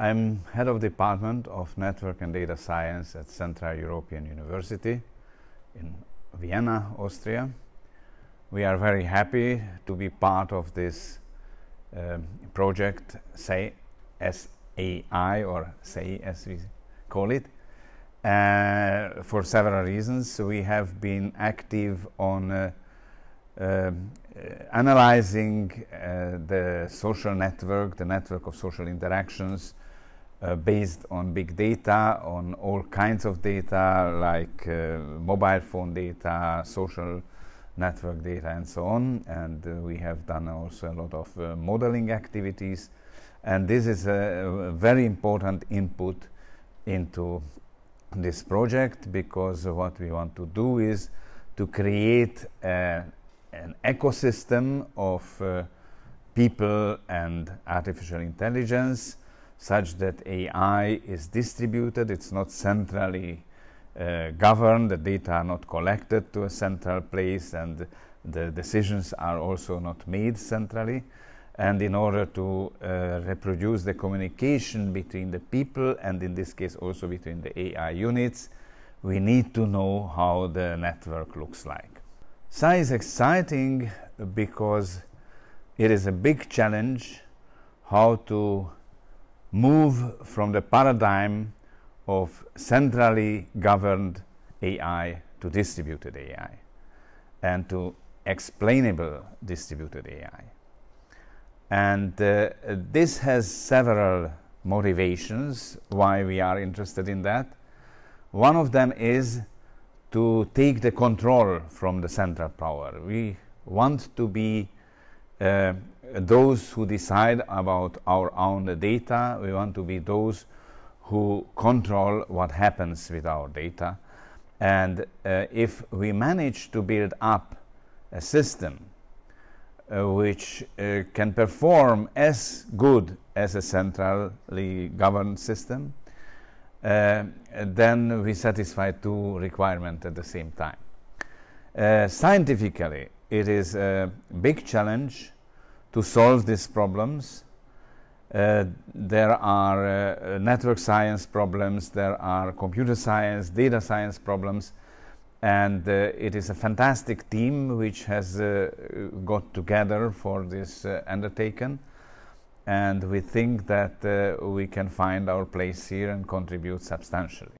I'm head of department of network and data science at Central European University in Vienna, Austria. We are very happy to be part of this um, project, say SAI or SAI as we call it, uh, for several reasons. We have been active on uh, um, analyzing uh, the social network, the network of social interactions uh, based on big data, on all kinds of data like uh, mobile phone data, social network data, and so on. And uh, we have done also a lot of uh, modeling activities. And this is a, a very important input into this project because what we want to do is to create a, an ecosystem of uh, people and artificial intelligence such that AI is distributed, it's not centrally uh, governed, the data are not collected to a central place, and the decisions are also not made centrally. And in order to uh, reproduce the communication between the people, and in this case also between the AI units, we need to know how the network looks like. SAI is exciting because it is a big challenge how to move from the paradigm of centrally governed AI to distributed AI and to explainable distributed AI. And uh, this has several motivations why we are interested in that. One of them is to take the control from the central power. We want to be uh, those who decide about our own data. We want to be those who control what happens with our data. And uh, if we manage to build up a system uh, which uh, can perform as good as a centrally governed system, uh, then we satisfy two requirements at the same time. Uh, scientifically, it is a big challenge to solve these problems. Uh, there are uh, network science problems, there are computer science, data science problems, and uh, it is a fantastic team which has uh, got together for this uh, undertaken. And we think that uh, we can find our place here and contribute substantially.